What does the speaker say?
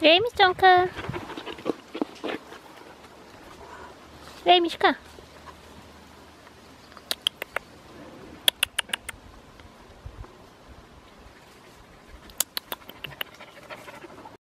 Vem, Miszczonka. Vem, Miszka.